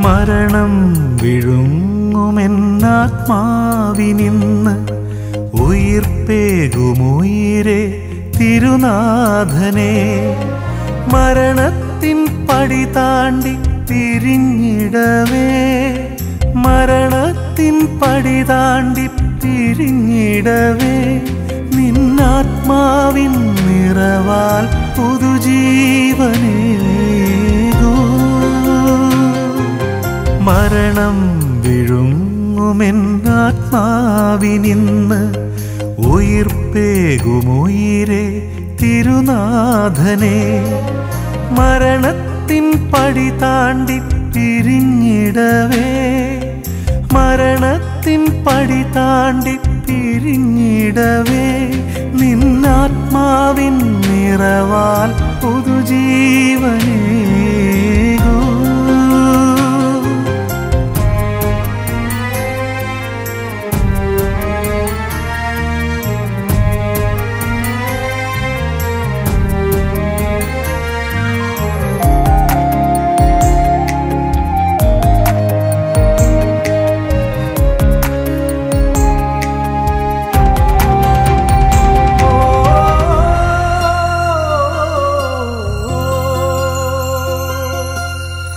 മരണം വിഴുങ്ങുമെന്നാത്മാവിനിന്ന് ഉയിർപ്പേകുമുയിരെ തിരുനാഥനെ. മരണത്തിൻ പടി താണ്ടി പിരിഞ്ഞിടവേ മരണത്തിൻ പടി താണ്ടി പിരിഞ്ഞിടവേ നിന്നാത്മാവിൻ നിറവാൽ പുതുജീവനേകൂ മരണം വിഴുങ്ങുമെന്നാത്മാവിനിന്ന് ഉയിർപ്പേകുമുയിരെ തിരുനാഥനെ. മരണത്തിൻ പടി താണ്ടി പിരിഞ്ഞിടവേ. മരണത്തിൻ പടി താണ്ടി പിരിഞ്ഞിടവേ. നിന്നാത്മാവിൻ നിറവാൽ പുതുജീവനേകൂ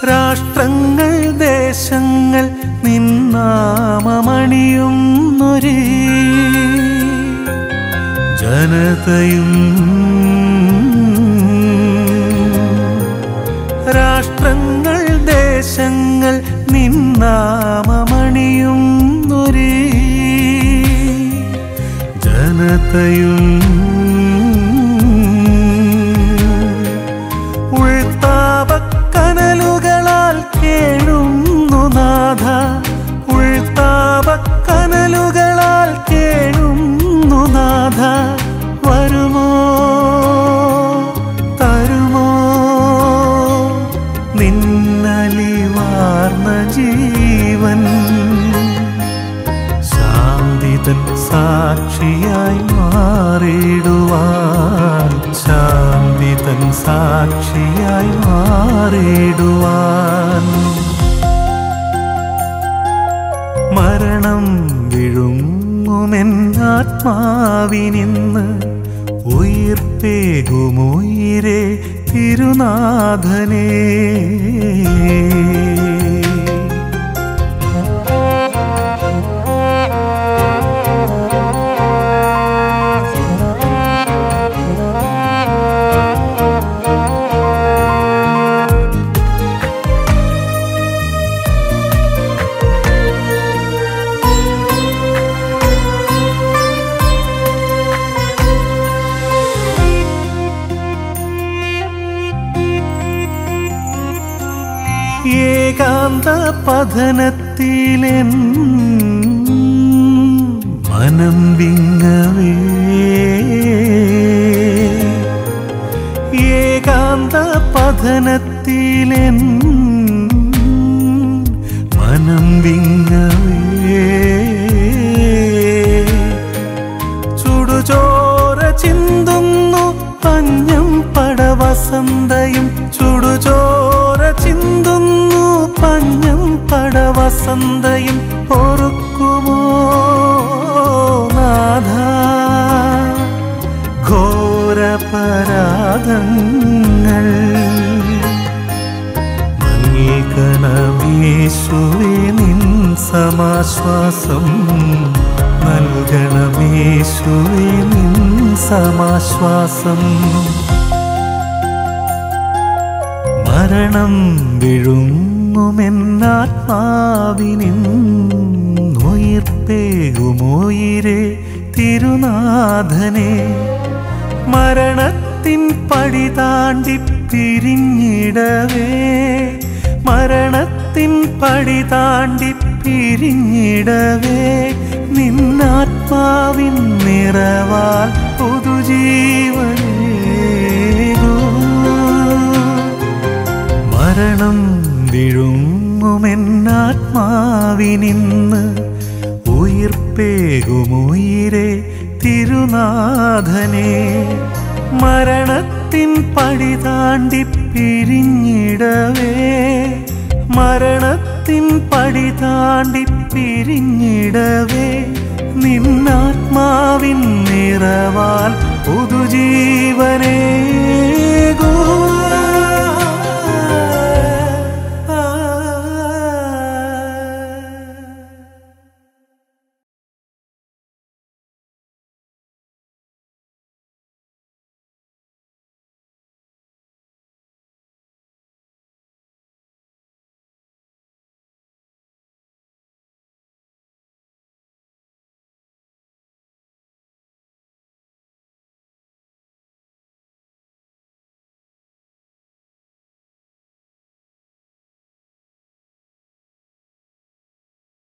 രാഷ്ട്രങ്ങൾ ദേശങ്ങൾ നിന്നാമമണിയുന്നൊരേ ജനതയും രാഷ്ട്രങ്ങൾ ദേശങ്ങൾ നിന്നാമമണിയുന്നൊരേ ജനതയും സാക്ഷിയായി മാറിടുവാൻ ശാന്തിതൻ സാക്ഷിയായി മാറിടുവാൻ മരണം വിഴുങ്ങുമെന്നാത്മാവിനിന്ന് ഉയിർപ്പേകുമുയിരെ തിരുനാഥനേ. ഏകാന്ത പതനത്തിലെൻ മനം വിങ്ങവേ. ഏകാന്ത പതനത്തിലെൻ മനം വിങ്ങവേ. ചുടുചോര ചിന്തുന്നു പഞ്ഞം പടവസന്തയും പഞ്ഞം പടവസന്തയും പൊറുക്കുമോ നാഥ? ഘോരപരാധങ്ങൾ നൽകണമേശുവേ സമാശ്വാസം നൽകണമേശുവേ നിൻ സമാശ്വാസം. മരണം വിഴുങ്ങുമെന്നാത്മാവിനുയിർപ്പേകുമോയിരെ തിരുനാഥനെ. മരണത്തിൻ പടി താണ്ടി പിരിഞ്ഞിടവേ. മരണത്തിൻ പടി താണ്ടി പിരിഞ്ഞിടവേ. നിന്നാത്മാവിൻ നിറവാൽ പുതുജീവനേകൂ. മരണം വിഴുങ്ങുമെന്നാത്മാവിനിന്ന് ഉയിർപ്പേകുമുയിരെ തിരുനാഥനെ. മരണത്തിൻ പടി താണ്ടി പിരിഞ്ഞിടവേ. മരണത്തിൻ പടി താണ്ടി പിരിഞ്ഞിടവേ. നിന്നാത്മാവിൻ നിറവാൽ പുതുജീവനെ